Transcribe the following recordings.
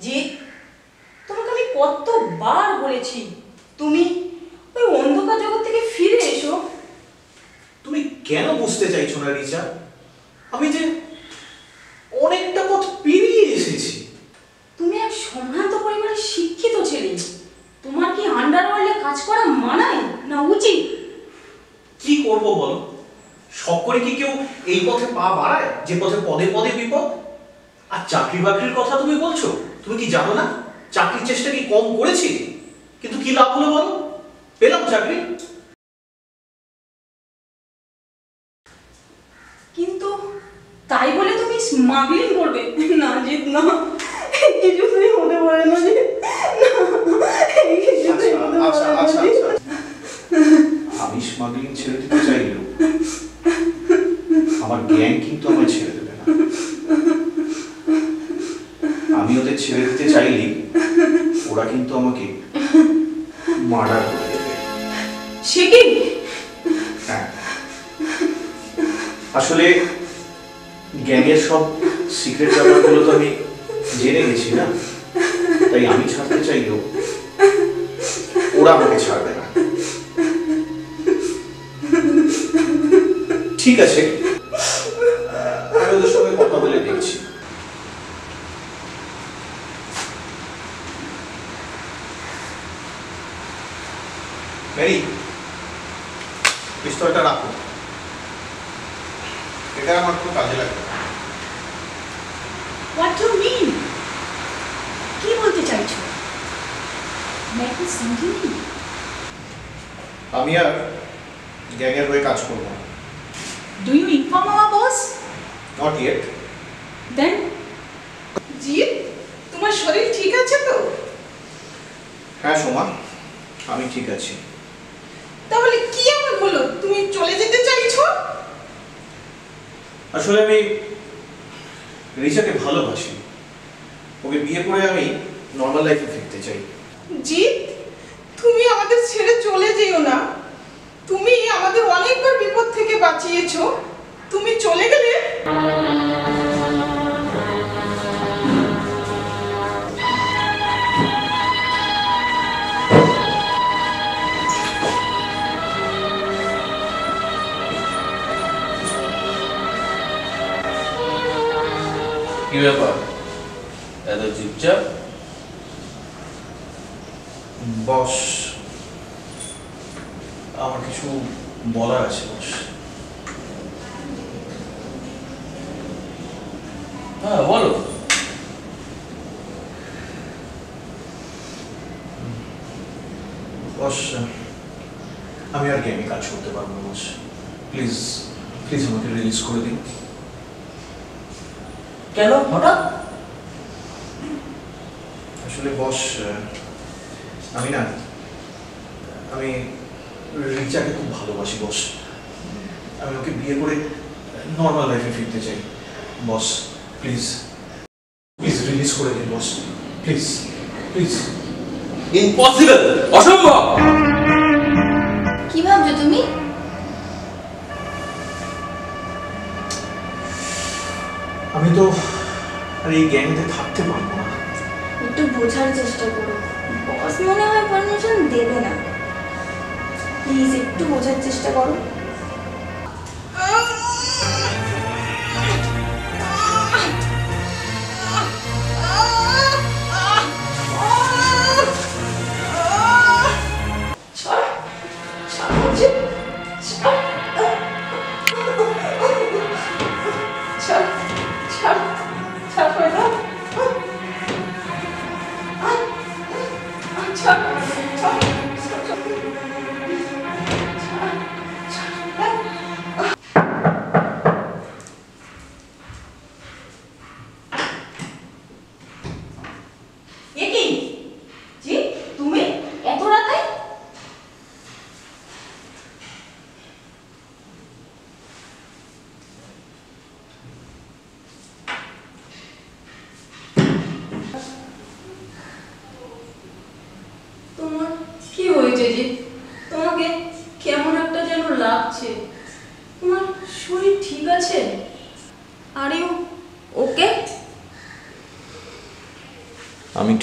যে তোমাকে আমি কতবার বলেছি তুমি ওই অন্ধকার জগৎ থেকে ফিরে এসো। তুমি কেন বুঝতে চাইছো না রিচা? আমি যে অনেকটা পথ পেরিয়ে এসেছি। তুমি এক সম্ভ্রান্ত পরিবারের শিক্ষিত ছেলে। তোমার কি আন্ডারওয়ার্ল্ডে কাজ করা মানায় না উচিত? কি করব বলো? সব করে কি কেউ এই পথে পা বাড়ায় যে পথে পদে পদে বিপদ আর চাকরি বাকরির কথা তুমি বলছো তুমি কি জানো না? চাকরির চেষ্টা কি কম করেছি? কিন্তু কি লাভ হলো বলো? পেলাম চাকরি। কিন্তু তাই বলে তুমি স্মাগলিং করবে? না জিত না কিছুতেই হতে পারে না হতে আচ্ছা পারে না, আচ্ছা। আচ্ছা। আমি স্মাগলিং ছেড়ে দিতে চাইলেও আমার গ্যাং কিন্তু আমায় ছেড়ে দেবে না আমি ওদের ছেড়ে দিতে চাইলেই ওরা কিন্তু আমাকে মার্ডার করে দেবে। সে কি? হ্যাঁ। আসলে গ্যাংয়ের সব সিক্রেট ব্যাপারগুলো তো আমি জেনে গেছি না তাই আমি ছাড়তে চাইলেও ওরা আমাকে ছাড়বে না। ঠিক আছে আমি ওদের সঙ্গে কথা বলে দেখছি মেরি পিস্তলটা রাখো এটা আমার খুব কাজে লাগবে হোয়াট ইউ মিন কি বলতে চাইছো? ইজ সামথিং আমি আর গ্যাংয়ের হয়ে কাজ করব না। Do you inform our boss not yet then Jeet তোমার শরীর ঠিক আছে তো? হ্যাঁ সোমা আমি ঠিক আছি। তাহলে কি এমন হলো? তুমি চলে যেতে চাইছো? আসলে আমি রিচাকে ভালোবাসি। ওকে বিয়ে করে আমি নর্মাল লাইফে ফিরতে চাই। জিৎ, তুমি আমাদের ছেড়ে চলে যেও না। তুমি আমাদের অনেকবার বিপদ থেকে বাঁচিয়েছো। তুমি চলে গেলে? ব্যাপার। এত চুপচাপ? বস আমার কিছু বলার আছে বস। হ্যাঁ বলো। বস আমি আর গেমে কাজ করতে পারব না বস। প্লিজ প্লিজ আমাকে রিলিজ করে দিন। কেন? হঠাৎ? আসলে বস আমি না আমি রিচাকে খুব ভালোবাসি বস। আমি ওকে বিয়ে করে নর্মাল লাইফে ফিরতে চাই। বস প্লিজ প্লিজ রিলিজ করে দিন বস। প্লিজ প্লিজ ইম্পসিবল অসম্ভব! এই গ্যাংতে থাকতে পারব না। একটু বোঝার চেষ্টা করো। বস মনে হয় পারমিশন দেবে না। প্লিজ একটু বোঝার চেষ্টা করো।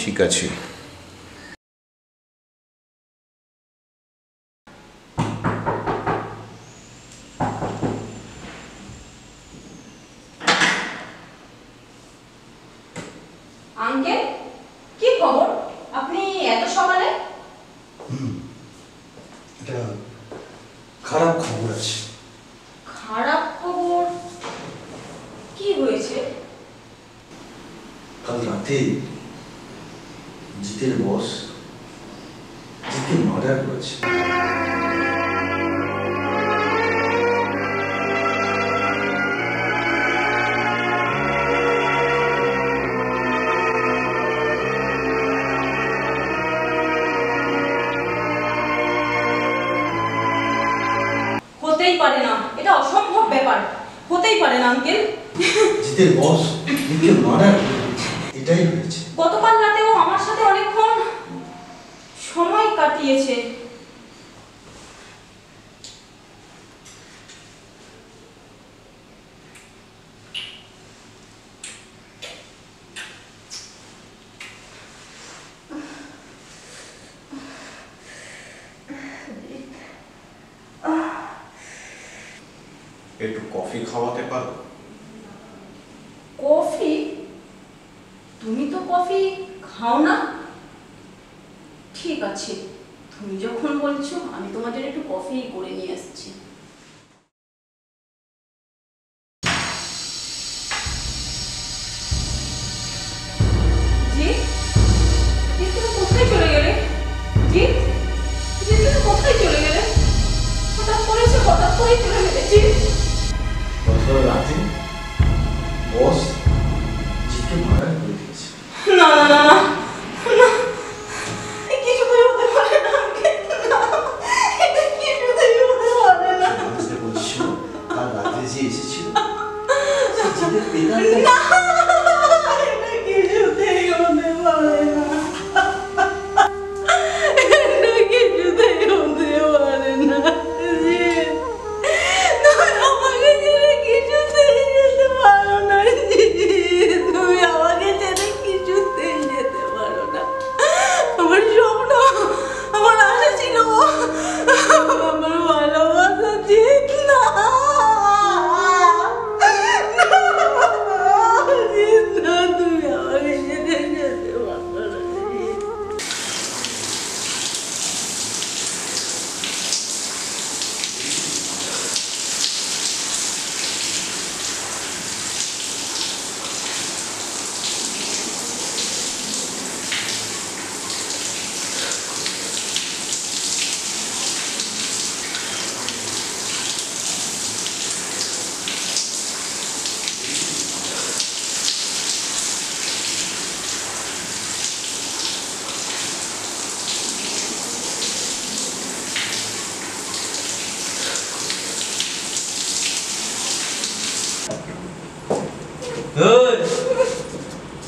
ঠিক আছি। আঙ্কেল কি খবর? আপনি এত সকালে? এটা খারাপ খবর আছে। খারাপ খবর? কি হয়েছে? কাল রাতে জিতের বস জিতকে মার্ডার করেছে হতেই পারে না এটা অসম্ভব ব্যাপার। হতেই পারে না আঙ্কেল। জিতের বস জিতকে মার্ডার এটাই হয়েছে। গতকাল রাতেও আমার সাথে সময় কাটিয়েছে। একটু কফি খাওয়াতে পারো? কফি? তুমি তো কফি খাও না? ঠিক আছে তুমি যখন বলছো আমি তোমাদের একটু কফি করে নিয়ে আসছি।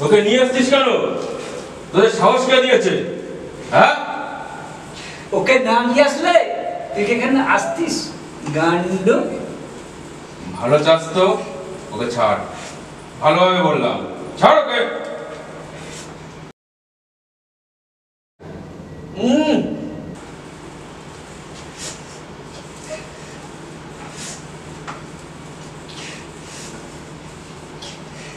ওকে নিয়ে আসছিস কেন? তোদের সাহস কে দিয়েছে? হ্যাঁ? ওকে না নিয়ে আসলে তুই এখানে আসতিস? গান্ড। ভালো চাস তো? ওকে ছাড়। ভালোভাবে বললাম। ছাড় ওকে।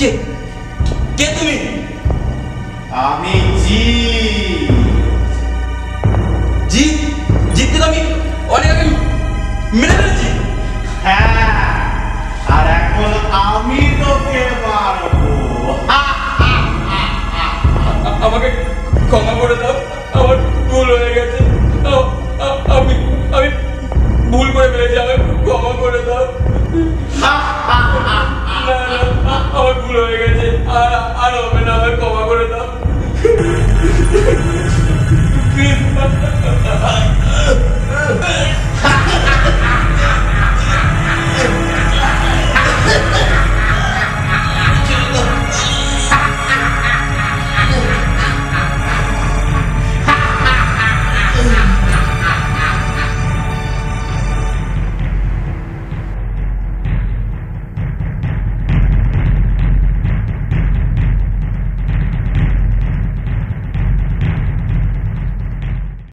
কে কে তুমি আমি জি জি জিতকে তো আমি অনেক আগে মেরে ফেলেছি হ্যাঁ আর এখন আমি তোকে মারবো আমাকে ক্ষমা করে দাও